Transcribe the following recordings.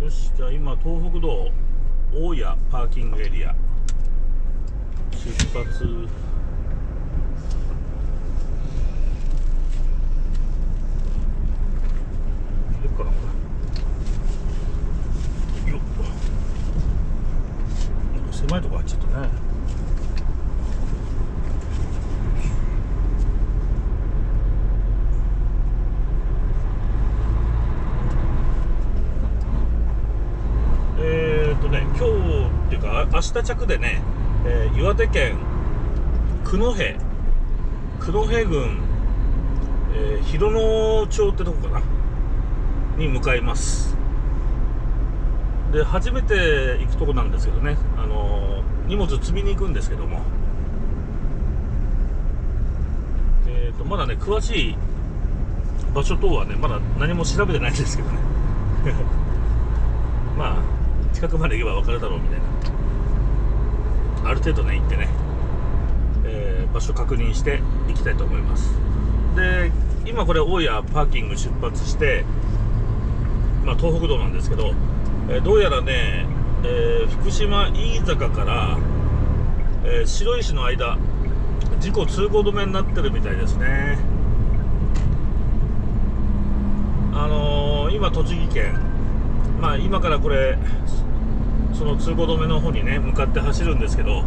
よしじゃあ今東北道大谷パーキングエリア。出発。狭いとこ入っちゃったねえーっとね今日っていうかあ明日着でね、えー岩手県九戸九戸郡、えー広野町ってとこかなに向かいます。で初めて行くとこなんですけどね、あのー荷物積みに行くんですけども。えー、とまだね詳しい場所等はねまだ何も調べてないんですけどね。まあ近くまで行けば分かるだろうみたいな。ある程度ね行ってね、えー場所確認して行きたいと思います。で今これ大谷パーキング出発してまあ東北道なんですけど、えーどうやらね、えー福島飯坂から、え白石の間事故通行止めになってるみたいですね。あの今栃木県まあ今からこれその通行止めの方にね向かって走るんですけど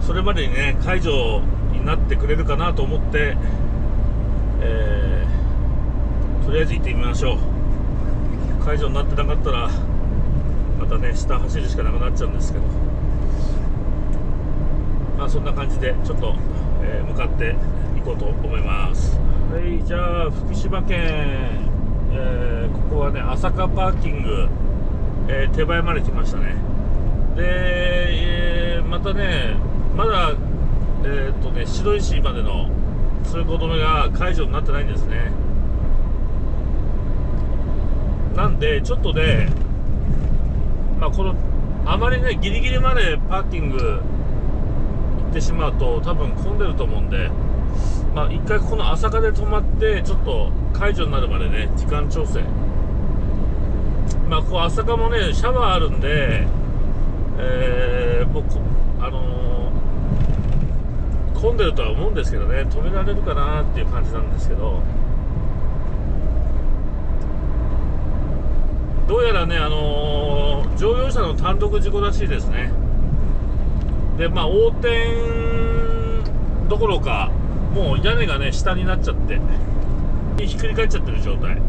それまでにね解除になってくれるかなと思って、えーとりあえず行ってみましょう。解除になってなかったらまたね下走るしかなくなっちゃうんですけど。まあそんな感じでちょっと、えー向かっていこうと思います。はいじゃあ福島県、えーここはね朝霞パーキング、えー手前まで来ましたね。で、えーまたねまだえーっとね白石までの通行止めが解除になってないんですね。なんでちょっとねまあこのあまりねギリギリまでパーキング行ってしまうと多分混んでると思うんでまあ一回この朝霞で止まってちょっと解除になるまでね時間調整まあここ朝霞もねシャワーあるんでえー、もうあのー混んでるとは思うんですけどね止められるかなっていう感じなんですけどどうやらね、あのー乗用車の単独事故らしいですね。で、まあ、横転どころか、もう屋根がね、下になっちゃって、ひっくり返っちゃってる状態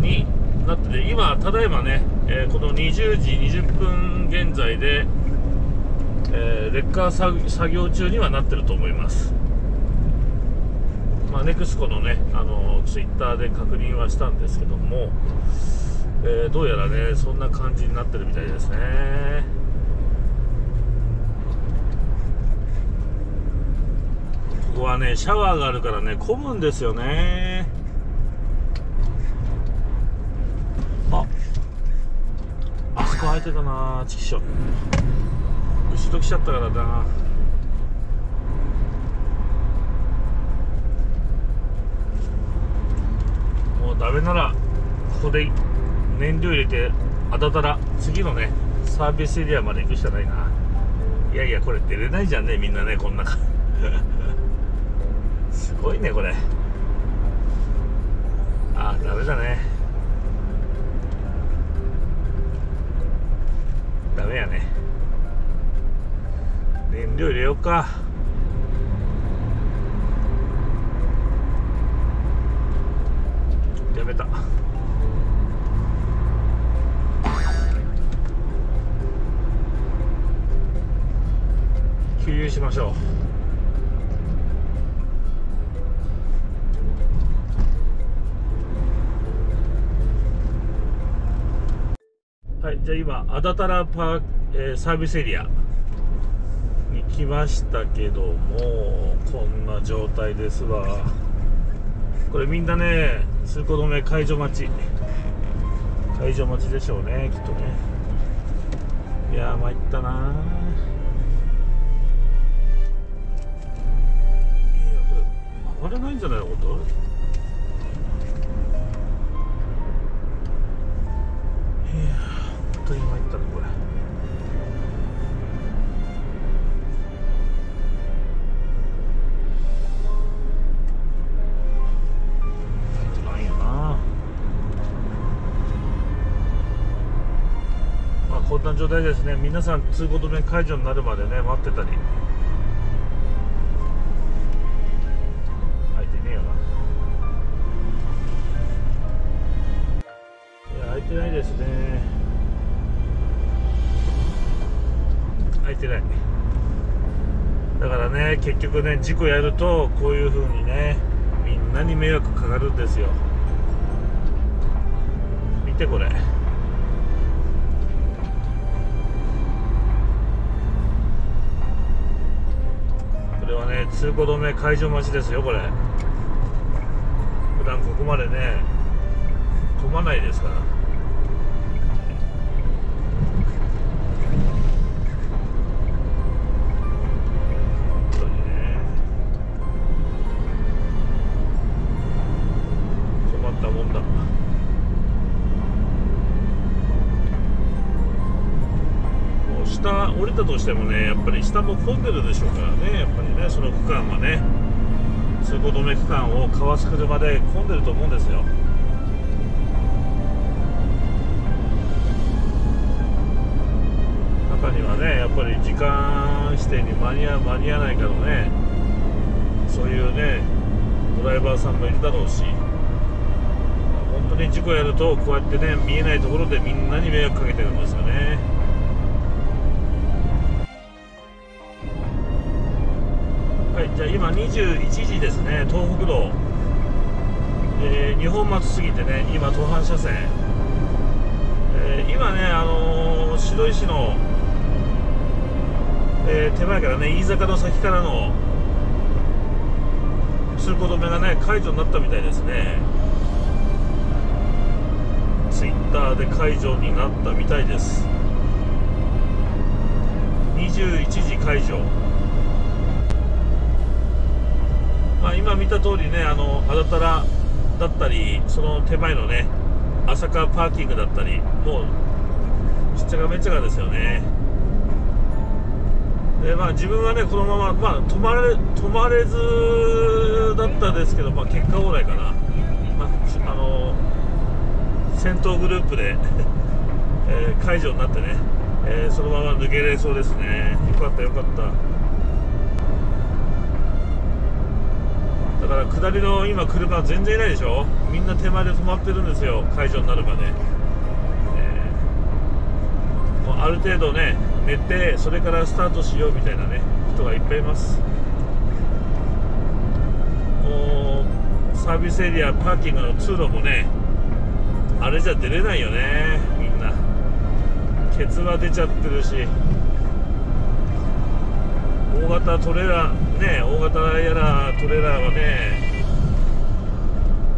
になってて、今、ただいまね、えーこの20時20分現在で、えーレッカー作業中にはなってると思います。まあ、ネクスコのね、あのツイッターで確認はしたんですけども、えーどうやらねそんな感じになってるみたいですねここはねシャワーがあるからね混むんですよねああそこ空いてたなチキショ後ろ来ちゃったからな。もうダメならここで燃料入れてあだたら次のねサービスエリアまで行くしかないな。いやいやこれ出れないじゃんねみんなねこんなか。すごいねこれ。あダメだね。か。やめた。給油しましょう。はいじゃあ今アダタラパー、えーサービスエリア。に来ましたけどもこんな状態ですわ。これみんなね通行止め解除待ち。解除待ちでしょうねきっとね。いやー参ったな。いやこれ回れないんじゃないのこと？状態ですね皆さん通行止め解除になるまでね待ってたり。開いてねえよな。いや開いてないですね。開いてない。だからね結局ね事故やるとこういう風にねみんなに迷惑かかるんですよ。見てこれ。通行止め解除待ちですよこれ。普段ここまでね混まないですから。降りたとしてもねやっぱり下も混んでるでしょうからね。やっぱりねその区間はね。通行止め区間をかわす車で混んでると思うんですよ。中にはねやっぱり時間指定に間に合う間に合わないからね。そういうねドライバーさんもいるだろうし。本当に事故やるとこうやってね見えないところでみんなに迷惑かけてるんですよね。じゃあ今21時ですね。東北道。えー、二本松過ぎてね今東半車線、えー今ねあのー白石のえー手前からね飯坂の先からの通行止めがね解除になったみたいですね。ツイッターで解除になったみたいです。21時解除。まあ今見た通りねあのあだたらだったりその手前のね朝霞パーキングだったりもうしっちゃかめっちゃかですよね。でまあ、自分はねこのまま、まあ、止まれ止まれずだったですけど、まあ、結果オーライかな、まあ、あの先頭グループで、えー解除になってね、えーそのまま抜けれそうですね。よかったよかった。だから下りの今車全然いないでしょ？みんな手前で止まってるんですよ。解除になるまで、えー。もうある程度ね寝てそれからスタートしようみたいなね人がいっぱいいます。もうサービスエリアパーキングの通路もねあれじゃ出れないよねみんな。ケツは出ちゃってるし。大型トレーラーね大型やらトレーラーはね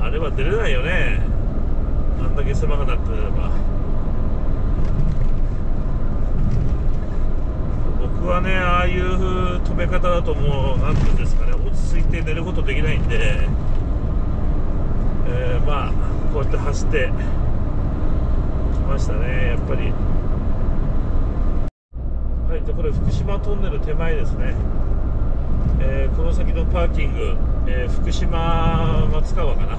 あれは出れないよね。あんだけ狭くなってれば。僕はねああいう止め方だともう何ていうんですかね落ち着いて寝ることできないんで、えーまあこうやって走ってきましたねやっぱり。はいでこれ福島トンネル手前ですね、えーこの先のパーキング、えー福島松川かな。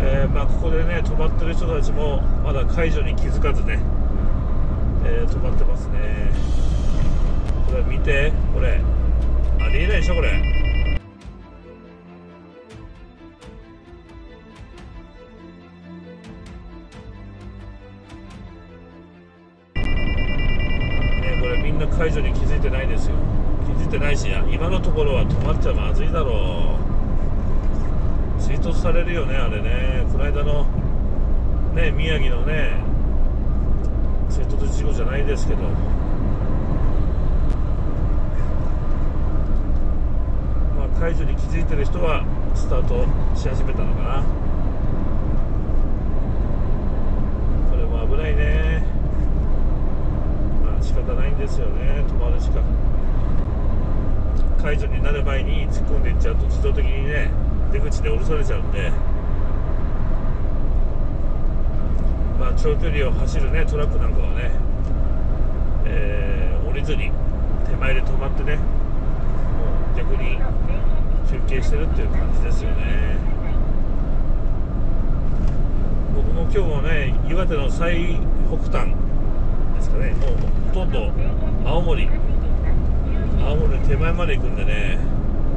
えーまあ、ここでね止まってる人たちもまだ解除に気づかずね、えー止まってますね。これ見てこれ。ありえないでしょこれ。これみんな解除に気づいてないですよ。気づいてないし今のところは止まっちゃまずいだろう。追突されるよねあれね。この間のね宮城のね追突事故じゃないですけど。まあ解除に気づいてる人はスタートし始めたのかな。これも危ないね。まあ仕方ないんですよね。止まるしか。解除になる前に突っ込んでいっちゃうと自動的にね出口で降ろされちゃうんで。まあ長距離を走るねトラックなんかはね、えー降りずに手前で止まってねもう逆に休憩してるっていう感じですよね。僕も今日もね岩手の最北端、ですかねもうほとんど青森青森手前まで行くんでね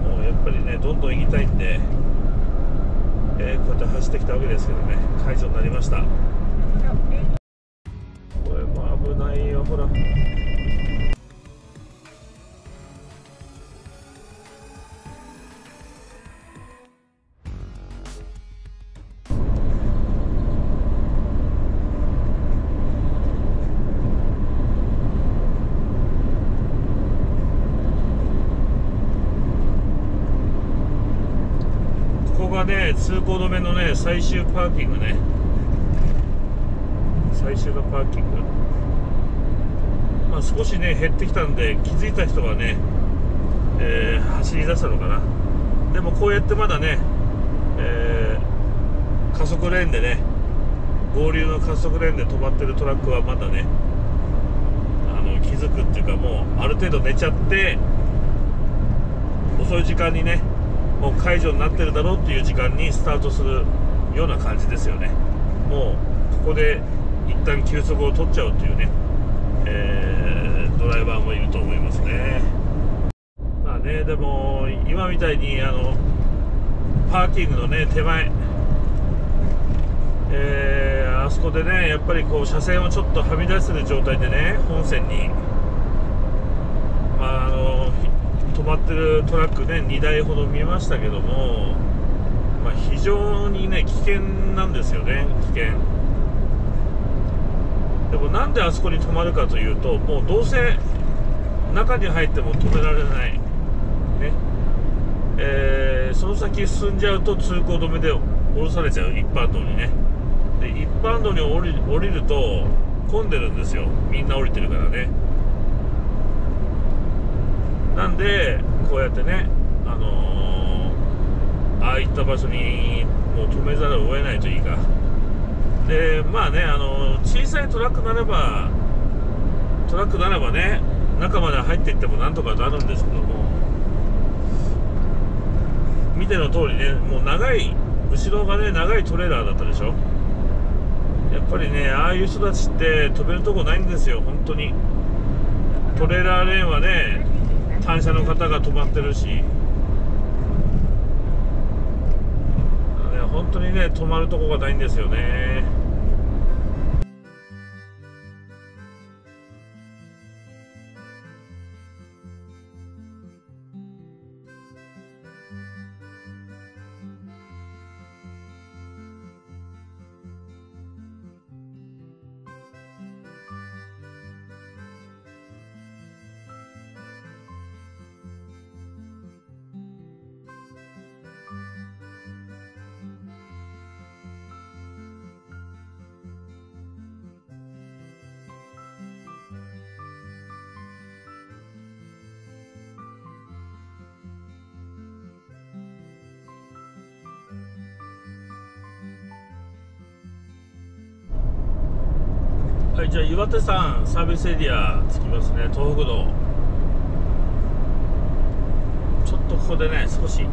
もうやっぱりねどんどん行きたいんで、えー、こうやって走ってきたわけですけどね解除になりました。これも危ないよほら通行止めのね最終パーキングね。最終のパーキング。まあ少しね減ってきたんで気づいた人はね、えー走り出したのかな。でもこうやってまだね、えー加速レーンでね合流の加速レーンで止まってるトラックはまだねあの気づくっていうかもうある程度寝ちゃって遅い時間にねもう解除になってるだろうっていう時間にスタートするような感じですよね。もうここで一旦休息を取っちゃうっていうね、えードライバーもいると思いますね。まあねでも今みたいにあのパーキングのね手前えーあそこでねやっぱりこう車線をちょっとはみ出してる状態でね本線にまああのひ止まってるトラックね2台ほど見えましたけども、まあ、非常にね危険なんですよね危険。でもなんであそこに止まるかというともうどうせ中に入っても止められない。ね。えーその先進んじゃうと通行止めで降ろされちゃう。一般道にね。で一般道に降り降りると混んでるんですよ。みんな降りてるからね。んでこうやってねあのーああいった場所にもう止めざるを得ないというか。でまあねあの小さいトラックならばトラックならばね中まで入っていってもなんとかなるんですけども。見ての通りねもう長い後ろがね長いトレーラーだったでしょ。やっぱりねああいう人たちって飛べるとこないんですよ本当に。トレーラーレーンはね単車の方が止まってるし。ね本当にね止まるとこがないんですよね。はいじゃあ岩手山サービスエリア着きますね。東北道。ちょっとここでね少し。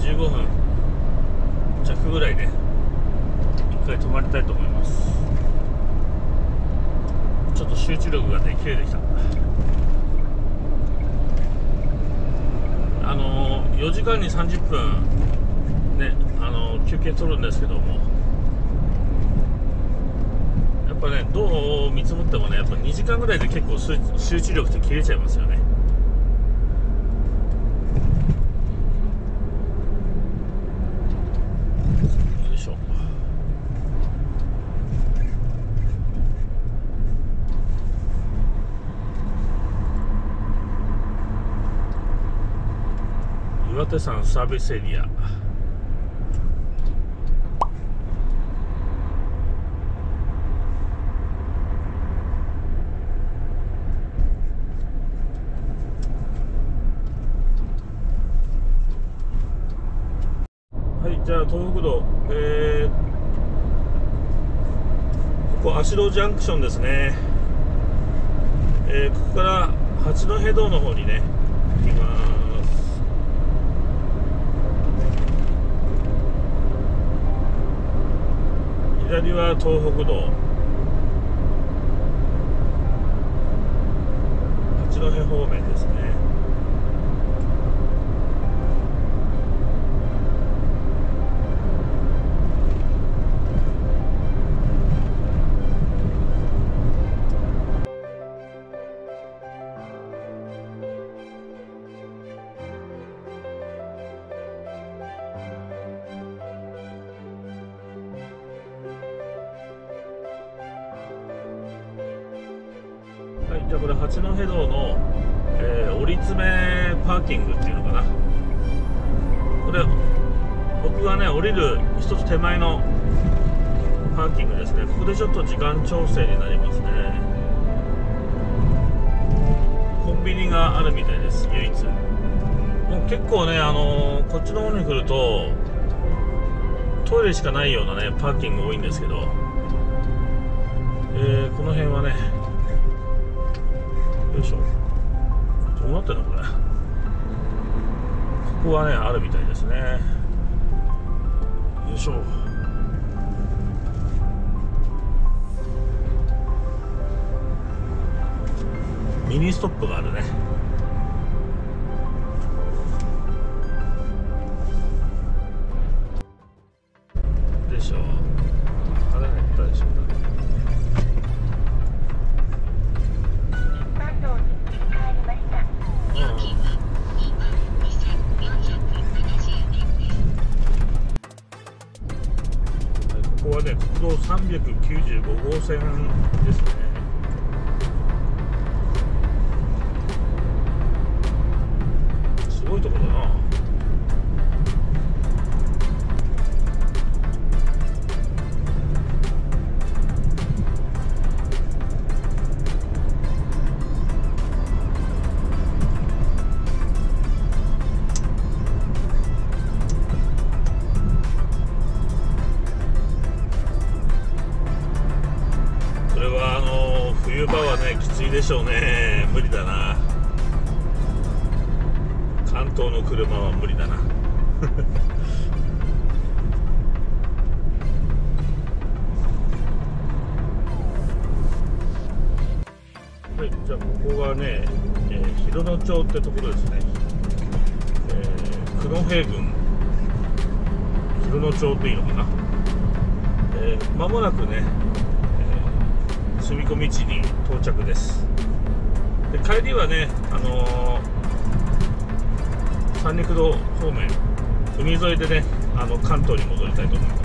15分。弱ぐらいね一回止まりたいと思います。ちょっと集中力がね切れてきた。あのー、4時間に30分ねあのー休憩取るんですけども。ぱねどう見積もってもねやっぱ2時間ぐらいで結構集中力って切れちゃいますよね。岩手山サービスエリアはいじゃあ東北道えー、ここ足路ジャンクションですね。えー、ここから八戸道の方にね行きます。左は東北道。めパーキングっていうのかな。これ僕がね降りる一つ手前のパーキングですね。ここでちょっと時間調整になりますね。コンビニがあるみたいです唯一。もう結構ねあのーこっちの方に来るとトイレしかないようなねパーキング多いんですけどえー、この辺はねよいしょ。どうなってんのこれ。ここはねあるみたいですね。よいしょ。ミニストップがあるね。広野町ってところですね、えー、黒平郡。広野町っていいのかな。えー間もなくねえ、住み込み地に到着です。で帰りはねあのー三陸道方面海沿いでねあの関東に戻りたいと思います。